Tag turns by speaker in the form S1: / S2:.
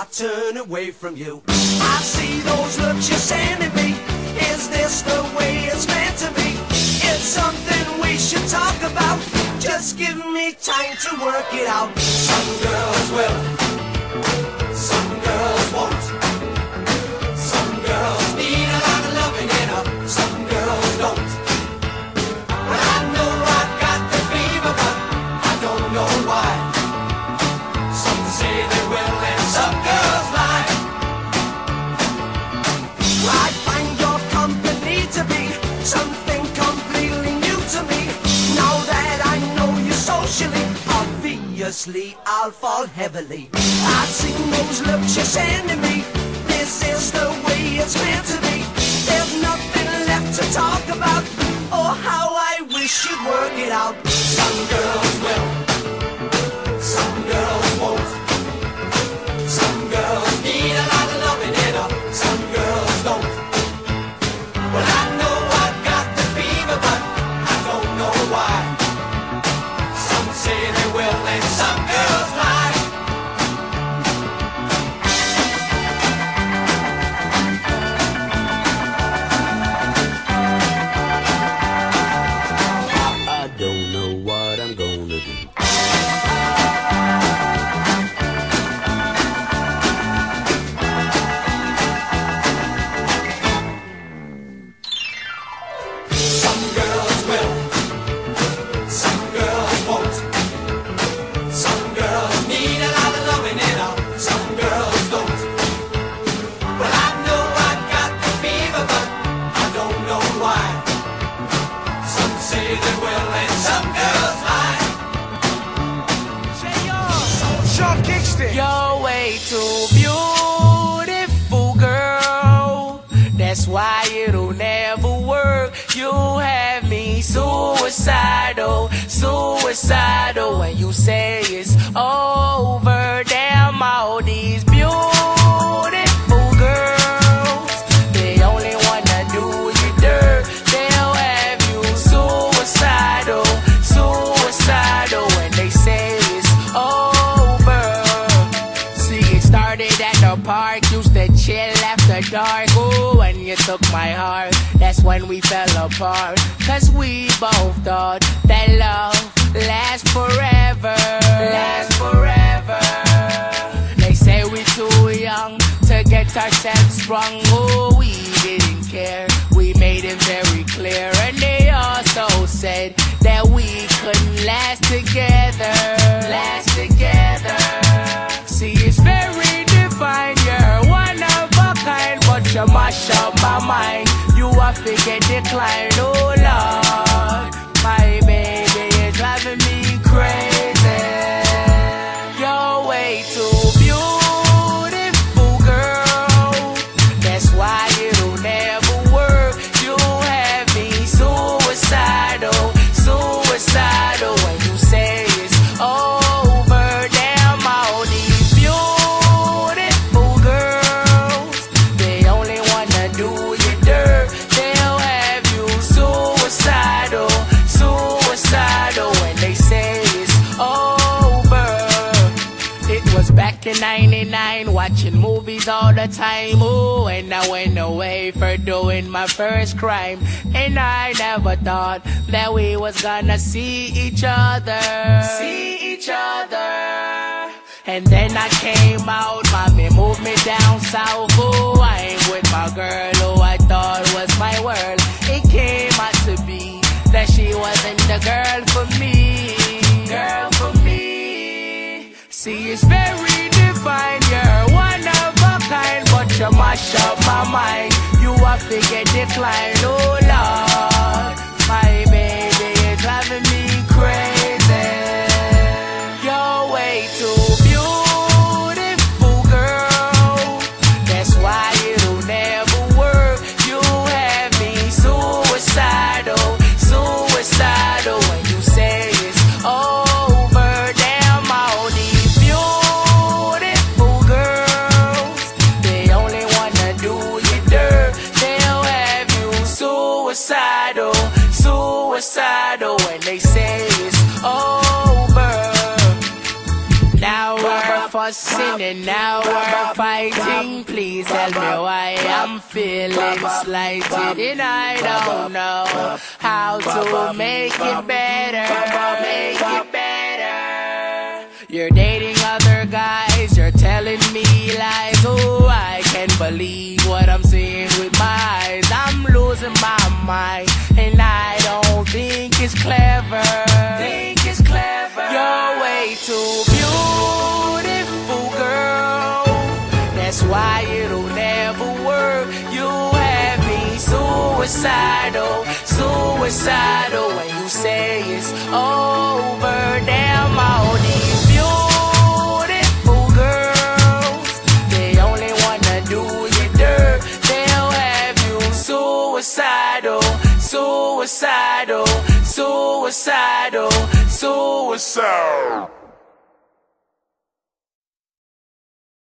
S1: I turn away from you. I see those looks you're sending me. Is this the way it's meant to be? It's something we should talk about. Just give me time to work it out. Some girls will, I'll fall heavily. I've seen those looks you're sending me. This is the way it's meant to be. There's nothing left to talk about. Oh, how I wish you'd work it out. Some girls will,
S2: Kingston.
S3: You're way too beautiful, girl. That's why it'll never work. You have me suicidal, suicidal. When you say it's over, damn all these beautiful took my heart, that's when we fell apart. Cause we both thought that love lasts forever. Lasts forever. They say we're too young to get ourselves sprung. Oh, we didn't care. We made it very clear. And they also said that we couldn't last together. Mind. You are figure decline. Oh, Lord. My baby the time. Ooh, and I went away for doing my first crime. And I never thought that we was gonna see each other. See each other. And then I came out, mommy moved me down south. Ooh, I ain't with my girl who I thought was my world. It came out to be that she wasn't the girl. Girl You get figure decline, oh Lord. And now we're fighting. Please tell me why I'm feeling slighted and I don't know how to make it better. Make it better. You're dating other guys, you're telling me lies. Oh, I can't believe what I'm seeing with my eyes. I'm losing my mind suicidal, suicidal. When you say it's over, damn all these beautiful girls. They only wanna do you dirt. They'll have you suicidal, suicidal, suicidal, suicidal.